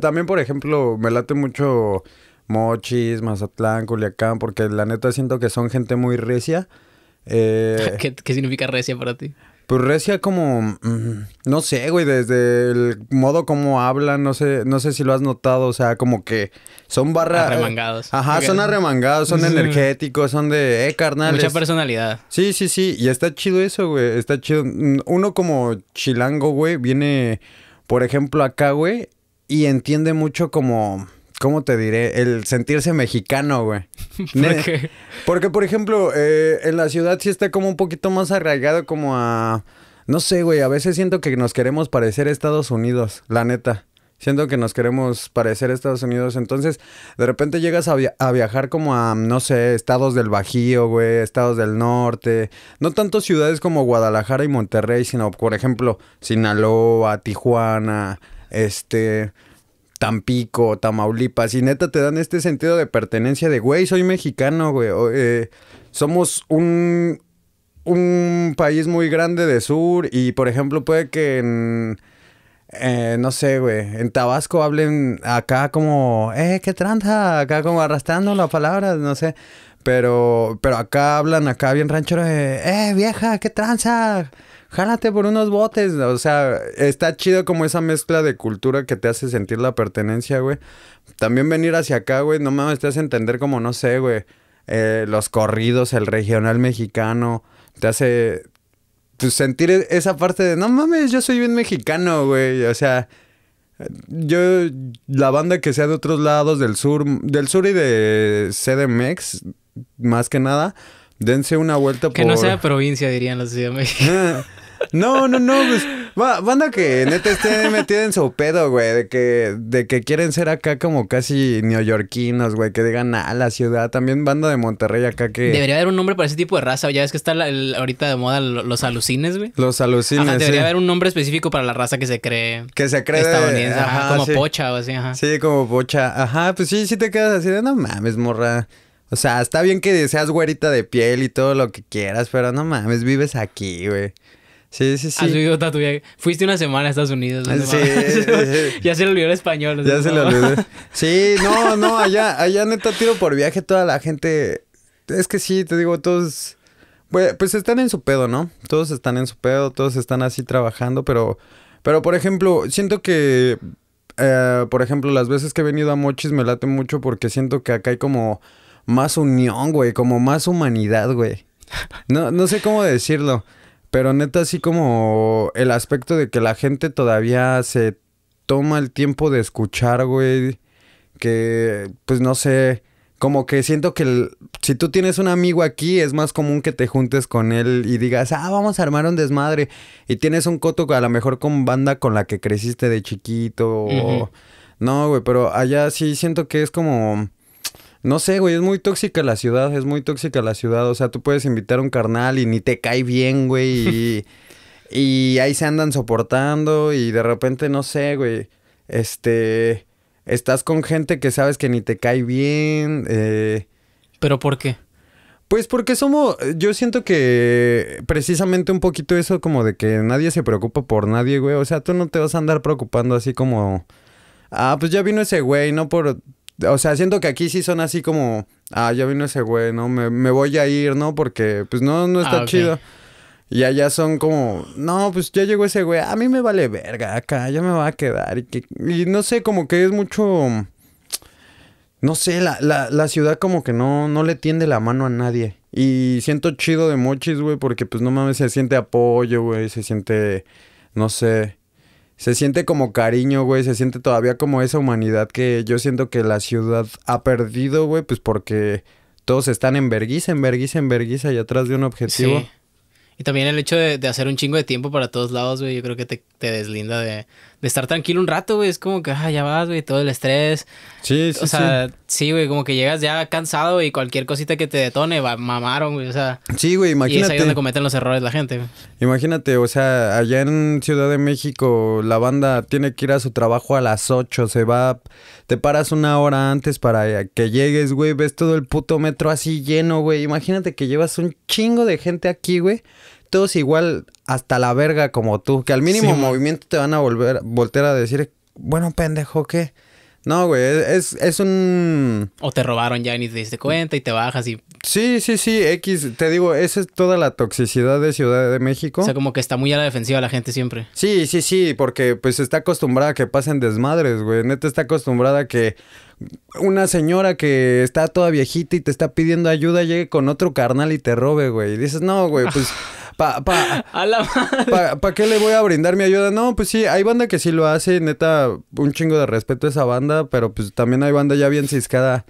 también, por ejemplo, me late mucho Mochis, Mazatlán, Culiacán, porque la neta siento que son gente muy recia. Eh, ¿Qué, ¿Qué significa recia para ti? Pues recia como, mm, no sé, güey, desde el modo como hablan, no sé, no sé si lo has notado, o sea, como que son barras... Arremangados. Ajá, son arremangados, son energéticos, son de, eh, carnal. Mucha personalidad. Sí, sí, sí, y está chido eso, güey, está chido. Uno como chilango, güey, viene, por ejemplo, acá, güey, y entiende mucho como ¿Cómo te diré? El sentirse mexicano, güey. ¿Por qué? Porque, por ejemplo, eh, en la ciudad sí está como un poquito más arraigado como a... No sé, güey, a veces siento que nos queremos parecer a Estados Unidos, la neta. Siento que nos queremos parecer a Estados Unidos. Entonces, de repente llegas a, a, viajar como a, no sé, estados del Bajío, güey, estados del norte. No tanto ciudades como Guadalajara y Monterrey, sino, por ejemplo, Sinaloa, Tijuana, este... Tampico, Tamaulipas, y neta te dan este sentido de pertenencia de, güey, soy mexicano, güey. Eh, somos un, un país muy grande de sur y, por ejemplo, puede que en... Eh, no sé, güey, en Tabasco hablen acá como, eh, qué tranza, acá como arrastrando las palabras, no sé. Pero, pero acá hablan acá bien ranchero de, eh, vieja, qué tranza jálate por unos botes. O sea, está chido como esa mezcla de cultura que te hace sentir la pertenencia, güey. También venir hacia acá, güey, no mames, te hace entender como, no sé, güey, eh, los corridos, el regional mexicano. Te hace pues, sentir e-, esa parte de, no mames, yo soy bien mexicano, güey. O sea, yo, la banda que sea de otros lados, del sur, del sur y de CDMX, más que nada, dense una vuelta por... Que no sea provincia, dirían los de México. No, no, no, pues banda que neta esté metida en su pedo, güey, de que de que quieren ser acá como casi neoyorquinos, güey, que digan a la ciudad, también banda de Monterrey acá que Debería haber un nombre para ese tipo de raza, ya ves que está ahorita de moda los alucines, güey. Los alucines. debería haber un nombre específico para la raza que se cree que se cree estadounidense, ajá, como pocha o así, ajá. Sí, como pocha. Ajá, pues sí, sí te quedas así de no mames, morra. O sea, está bien que seas güerita de piel y todo lo que quieras, pero no mames, vives aquí, güey. Sí, sí, sí. Has vivido tatuaje. Fuiste una semana a Estados Unidos. Sí, ya se le olvidó el español. Ya se le olvidó. Sí, no, no, allá, allá neta tiro por viaje toda la gente. Es que sí, te digo, todos. Pues, pues están en su pedo, ¿no? Todos están en su pedo, todos están así trabajando, pero. Pero, por ejemplo, siento que. Eh, por ejemplo, las veces que he venido a Mochis me late mucho porque siento que acá hay como más unión, güey, como más humanidad, güey. No, no sé cómo decirlo. Pero neta, así como el aspecto de que la gente todavía se toma el tiempo de escuchar, güey. Que, pues no sé, como que siento que si tú tienes un amigo aquí, es más común que te juntes con él y digas, ah, vamos a armar un desmadre. Y tienes un coto a lo mejor con banda con la que creciste de chiquito. o... No, güey, pero allá sí siento que es como no sé, güey, es muy tóxica la ciudad, es muy tóxica la ciudad. O sea, tú puedes invitar a un carnal y ni te cae bien, güey. Y, ahí se andan soportando y de repente, no sé, güey. Este. Estás con gente que sabes que ni te cae bien. Eh, ¿Pero por qué? Pues porque somos, yo siento que precisamente un poquito eso como de que nadie se preocupa por nadie, güey. O sea, tú no te vas a andar preocupando así como, ah, pues ya vino ese güey, no por, o sea, siento que aquí sí son así como, ah, ya vino ese güey, ¿no? Me, me voy a ir, ¿no? Porque, pues no, no está ah, chido. Y allá son como, no, pues ya llegó ese güey, a mí me vale verga acá, ya me va a quedar. Y, que, y no sé, como que es mucho, no sé, la, la, la ciudad como que no, no le tiende la mano a nadie. Y siento chido de mochis, güey, porque pues no mames, se siente apoyo, güey, se siente, no sé, se siente como cariño, güey, se siente todavía como esa humanidad que yo siento que la ciudad ha perdido, güey, pues porque todos están en verguiza, en verguiza, en verguiza y atrás de un objetivo. Sí. Y también el hecho de, de, hacer un chingo de tiempo para todos lados, güey, yo creo que te, te deslinda de, de estar tranquilo un rato, güey. Es como que, ah, ya vas, güey, todo el estrés. Sí, sí, O sea, sí, güey, como que llegas ya cansado y cualquier cosita que te detone, va, mamaron, güey, o sea. Sí, güey, imagínate. Y es ahí donde cometen los errores la gente, güey. Imagínate, o sea, allá en Ciudad de México, la banda tiene que ir a su trabajo a las 8, se va, te paras una hora antes para que llegues, güey, ves todo el puto metro así lleno, güey. Imagínate que llevas un chingo de gente aquí, güey todos igual hasta la verga como tú, que al mínimo movimiento te van a volver voltear a decir, bueno, pendejo, ¿qué? No, güey, es, es un... O te robaron ya y ni te diste cuenta y te bajas y... Sí, sí, sí, X. Te digo, esa es toda la toxicidad de Ciudad de México. O sea, como que está muy a la defensiva la gente siempre. Sí, sí, sí, porque pues está acostumbrada a que pasen desmadres, güey. Neta está acostumbrada a que una señora que está toda viejita y te está pidiendo ayuda llegue con otro carnal y te robe, güey. Y dices, no, güey, pues... Pa, pa, A la madre. pa, pa qué le voy a brindar mi ayuda? No, pues sí, hay banda que sí lo hace, neta, un chingo de respeto a esa banda, pero pues también hay banda ya bien ciscada